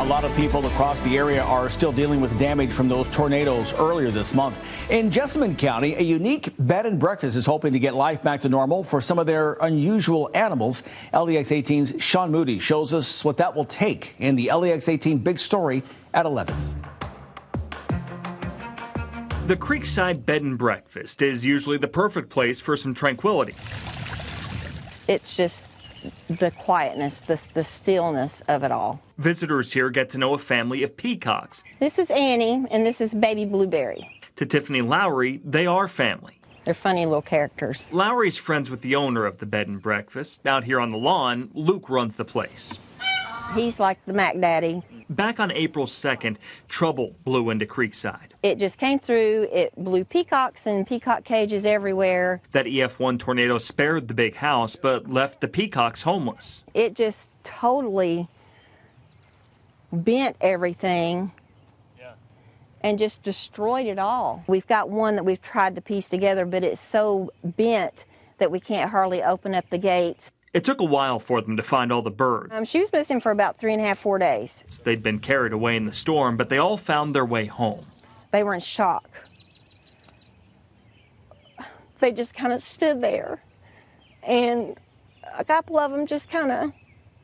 A lot of people across the area are still dealing with damage from those tornadoes earlier this month. In Jessamine County, a unique bed and breakfast is hoping to get life back to normal for some of their unusual animals. LEX 18's Sean Moody shows us what that will take in the LEX 18 big story at 11. The Creekside Bed and Breakfast is usually the perfect place for some tranquility. It's just the quietness, the, the stillness of it all. Visitors here get to know a family of peacocks. This is Annie, and this is Baby Blueberry. To Tiffany Lowry, they are family. They're funny little characters. Lowry's friends with the owner of the bed and breakfast. Out here on the lawn, Luke runs the place. He's like the Mac Daddy. Back on April 2nd, trouble blew into Creekside. It just came through, it blew peacocks and peacock cages everywhere. That EF1 tornado spared the big house, but left the peacocks homeless. It just totally bent everything and just destroyed it all. We've got one that we've tried to piece together, but it's so bent that we can't hardly open up the gates. It took a while for them to find all the birds. Um, she was missing for about three and a half, four days. They'd been carried away in the storm, but they all found their way home. They were in shock. They just kind of stood there, and a couple of them just kind of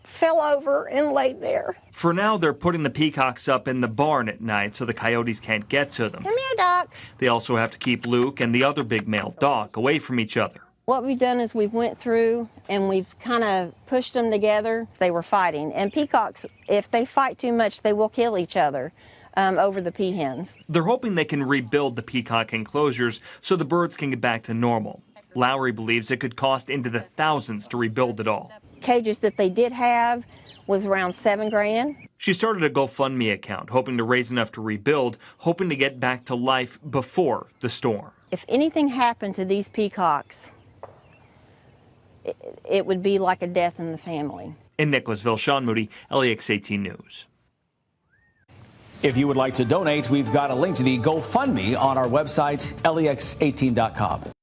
fell over and laid there. For now, they're putting the peacocks up in the barn at night so the coyotes can't get to them. Come here, Doc. They also have to keep Luke and the other big male Doc away from each other. What we've done is we've went through and we've kind of pushed them together. They were fighting, and peacocks, if they fight too much, they will kill each other. Um, over the peahens. They're hoping they can rebuild the peacock enclosures so the birds can get back to normal. Lowry believes it could cost into the thousands to rebuild it all. Cages that they did have was around seven grand. She started a GoFundMe account, hoping to raise enough to rebuild, hoping to get back to life before the storm. If anything happened to these peacocks, it, it would be like a death in the family. In Nicholasville, Sean Moody, LEX 18 News. If you would like to donate, we've got a link to the GoFundMe on our website, lex18.com.